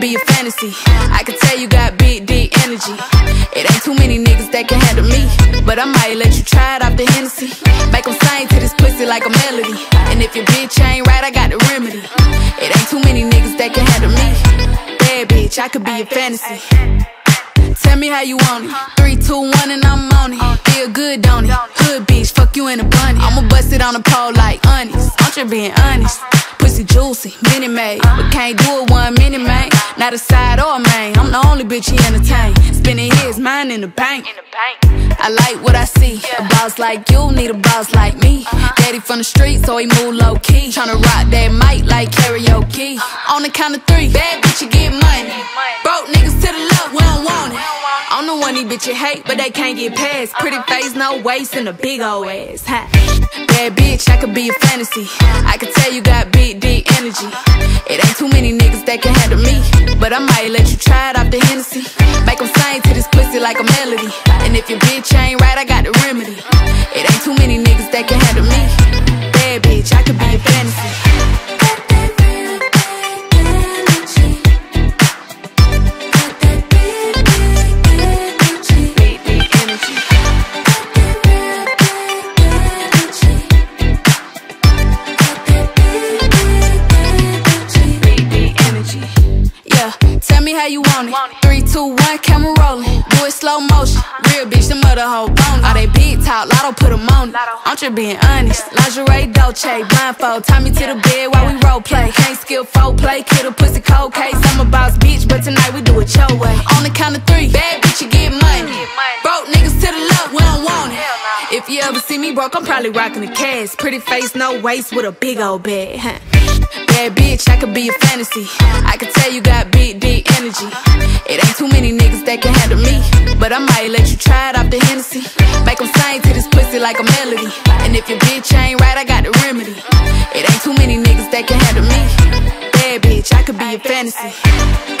be a fantasy. I can tell you got big, deep energy. It ain't too many niggas that can handle me. But I might let you try it off the Hennessy. Make them sing to this pussy like a melody. And if your bitch ain't right, I got the remedy. It ain't too many niggas that can handle me. Bad bitch, I could be a fantasy. Tell me how you want it. Three, two, one, and I'm on it. Feel good, don't it? Hood bitch, fuck you in a bunny. I'ma bust it on the pole like Onyx. I'm just being honest. Pussy juicy, Minute Maid. But can't do it one mini man. Not a side or a main. I'm the only bitch he entertain. Spending his mind in the bank. I like what I see. A boss like you need a boss like me. Uh-huh. Daddy from the street, so he move low key. Tryna rock that mic like karaoke. Uh-huh. On the count of three, bad bitch, you get money. Broke niggas to the left, we don't want it. I'm the one these bitches hate, but they can't get past. Pretty face, no waist, and a big old ass. Ha. Bad bitch, I could be a fantasy. I can tell you got big, deep energy. It ain't too many niggas that can handle me. But I might let you try it off the Hennessy. Make them sing to this pussy like a melody. And if your bitch ain't right, I got the remedy. It ain't too many niggas that can handle me. Bad bitch, I could be a fantasy. Three, two, one, camera rolling. Do it slow motion. Real bitch, the mother hoe bone. All they big talk, Latto put 'em on. I'm just being honest. Lingerie, Dolce, blindfold. Tie me to the bed while we role play. Can't skill foul play, kid a pussy cold case. I'm a boss bitch, but tonight we do it your way. On the count of three, bad bitch, you get money. Broke niggas to the left, we don't want it. If you ever see me broke, I'm probably rocking the cash. Pretty face, no waist, with a big old bag. Bad bitch, I could be a fantasy. I can tell you got big, deep energy. It ain't too many niggas that can handle me. But I might let you try it off the Hennessy. Make them sing to this pussy like a melody. And if your bitch ain't right, I got the remedy. It ain't too many niggas that can handle me. Bad bitch, I could be a fantasy.